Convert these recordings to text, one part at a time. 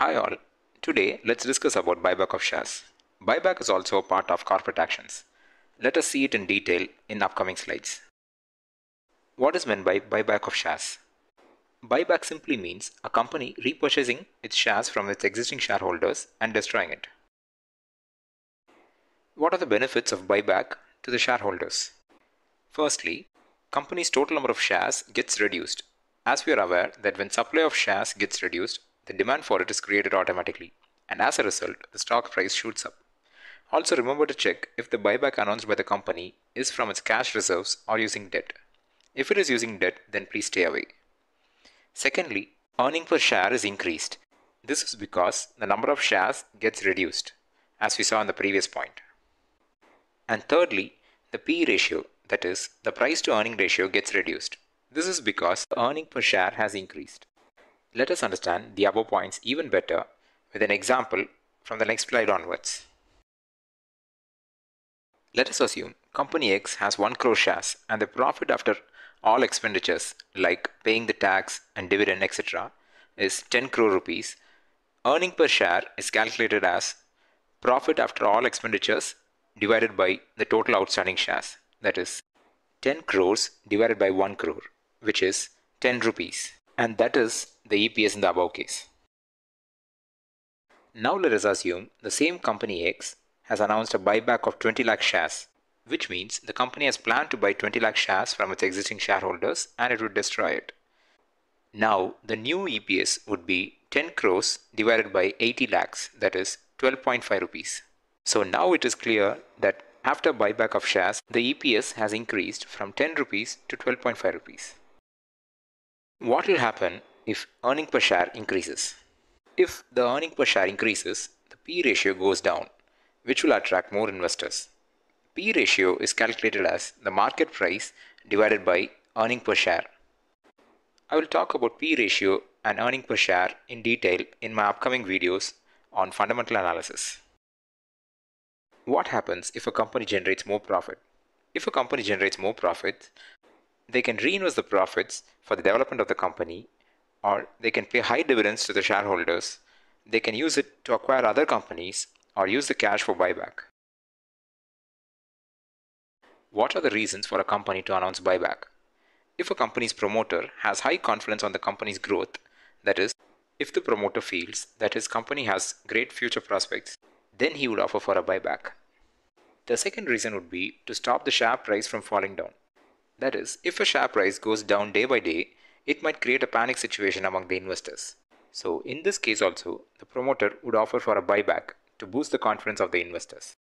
Hi all. Today let's discuss about buyback of shares. Buyback is also a part of corporate actions. Let us see it in detail in upcoming slides. What is meant by buyback of shares? Buyback simply means a company repurchasing its shares from its existing shareholders and destroying it. What are the benefits of buyback to the shareholders? Firstly, company's total number of shares gets reduced. As we are aware that when supply of shares gets reduced, the demand for it is created automatically and as a result, the stock price shoots up. Also remember to check if the buyback announced by the company is from its cash reserves or using debt. If it is using debt, then please stay away. Secondly, earning per share is increased. This is because the number of shares gets reduced, as we saw in the previous point. And thirdly, the PE ratio, that is, the price to earning ratio gets reduced. This is because the earning per share has increased. Let us understand the above points even better with an example from the next slide onwards. Let us assume company X has 1 crore shares and the profit after all expenditures like paying the tax and dividend etc is 10 crore rupees. Earning per share is calculated as profit after all expenditures divided by the total outstanding shares that is 10 crores divided by 1 crore which is 10 rupees and that is the EPS in the above case. Now let us assume the same company X has announced a buyback of 20 lakh shares which means the company has planned to buy 20 lakh shares from its existing shareholders and it would destroy it. Now the new EPS would be 10 crores divided by 80 lakhs that is 12.5 rupees. So now it is clear that after buyback of shares the EPS has increased from 10 rupees to 12.5 rupees. What will happen if earning per share increases? If the earning per share increases, the PE ratio goes down, which will attract more investors. PE ratio is calculated as the market price divided by earning per share. I will talk about PE ratio and earning per share in detail in my upcoming videos on fundamental analysis. What happens if a company generates more profit? If a company generates more profit, they can reinvest the profits for the development of the company or they can pay high dividends to the shareholders. They can use it to acquire other companies or use the cash for buyback. What are the reasons for a company to announce buyback? If a company's promoter has high confidence on the company's growth, that is, if the promoter feels that his company has great future prospects, then he would offer for a buyback. The second reason would be to stop the share price from falling down. That is, if a share price goes down day by day, it might create a panic situation among the investors. So, in this case also, the promoter would offer for a buyback to boost the confidence of the investors.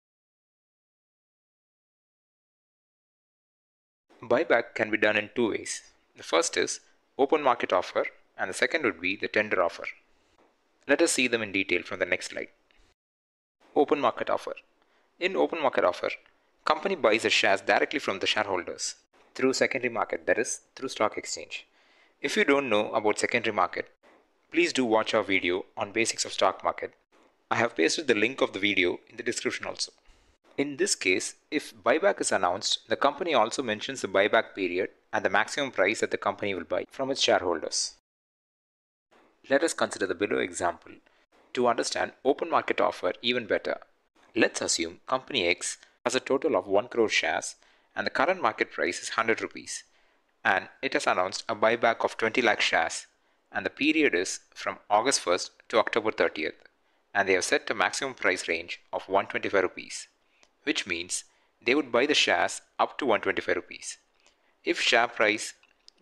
Buyback can be done in two ways. The first is open market offer and the second would be the tender offer. Let us see them in detail from the next slide. Open market offer. In open market offer, company buys the shares directly from the shareholders through secondary market that is through stock exchange. If you don't know about secondary market, please do watch our video on basics of stock market. I have pasted the link of the video in the description also. In this case, if buyback is announced, the company also mentions the buyback period and the maximum price that the company will buy from its shareholders. Let us consider the below example to understand open market offer even better. Let's assume company X has a total of 1 crore shares and the current market price is 100 rupees and it has announced a buyback of 20 lakh shares and the period is from August 1st to October 30th and they have set a maximum price range of 125 rupees which means they would buy the shares up to 125 rupees. If share price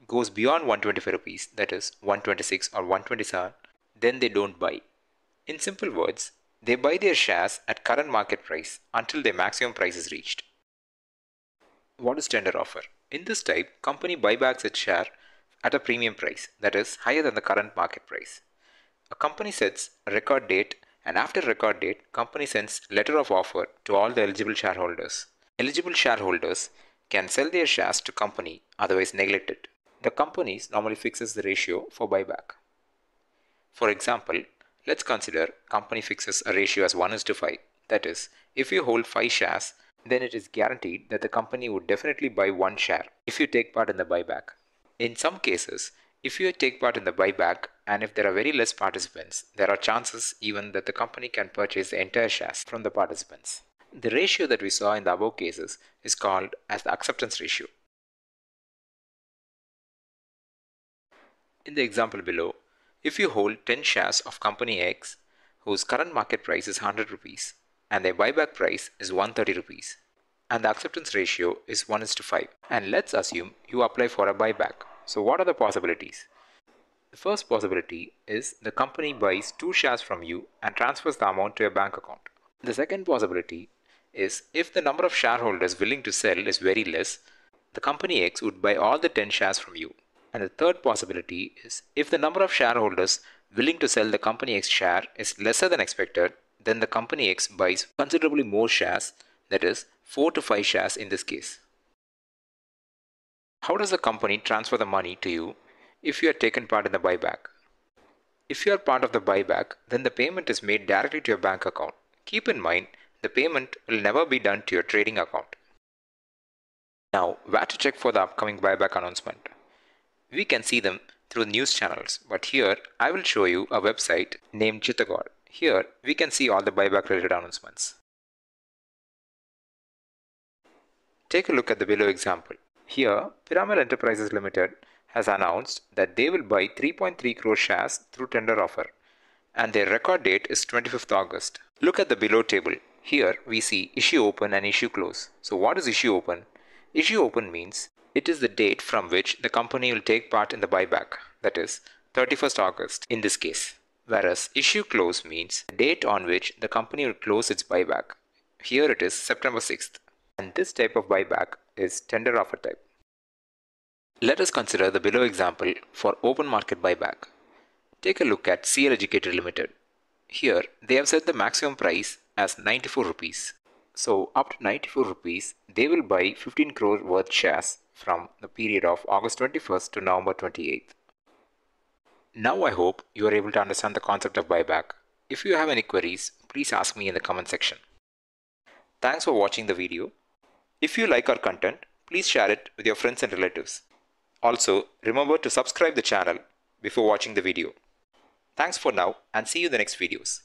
goes beyond 125 rupees, that is 126 or 127, then they don't buy. In simple words, they buy their shares at current market price until their maximum price is reached. What is tender offer? In this type, company buybacks its share at a premium price, that is higher than the current market price. A company sets a record date and after record date, company sends letter of offer to all the eligible shareholders. Eligible shareholders can sell their shares to company, otherwise neglected. The companies normally fixes the ratio for buyback. For example, let's consider company fixes a ratio as 1 is to 5. That is, if you hold 5 shares, then it is guaranteed that the company would definitely buy one share if you take part in the buyback. In some cases, if you take part in the buyback and if there are very less participants, there are chances even that the company can purchase the entire shares from the participants. The ratio that we saw in the above cases is called as the acceptance ratio. In the example below, if you hold 10 shares of company X whose current market price is 100 rupees and their buyback price is 130 rupees and the acceptance ratio is 1 is to 5 and let's assume you apply for a buyback so what are the possibilities? The first possibility is the company buys two shares from you and transfers the amount to your bank account. The second possibility is if the number of shareholders willing to sell is very less, the company X would buy all the 10 shares from you. And the third possibility is if the number of shareholders willing to sell the company X share is lesser than expected, then the company X buys considerably more shares, that is 4 to 5 shares in this case. How does the company transfer the money to you if you are taken part in the buyback? If you are part of the buyback, then the payment is made directly to your bank account. Keep in mind, the payment will never be done to your trading account. Now, where to check for the upcoming buyback announcement? We can see them through news channels, but here I will show you a website named Chittorgarh. Here we can see all the buyback related announcements. Take a look at the below example. Here, Piramal Enterprises Limited has announced that they will buy 3.3 crore shares through tender offer and their record date is 25th August. Look at the below table. Here we see issue open and issue close. So what is issue open? Issue open means it is the date from which the company will take part in the buyback, that is 31st August in this case. Whereas issue close means date on which the company will close its buyback. Here it is September 6th. And this type of buyback is tender offer type. Let us consider the below example for open market buyback. Take a look at CL Educator Limited. Here they have set the maximum price as 94 rupees. So up to 94 rupees they will buy 15 crore worth shares from the period of August 21st to November 28th. Now I hope you are able to understand the concept of buyback. If you have any queries, please ask me in the comment section. Thanks for watching the video. If you like our content, please share it with your friends and relatives. Also, remember to subscribe the channel before watching the video. Thanks for now and see you in the next videos.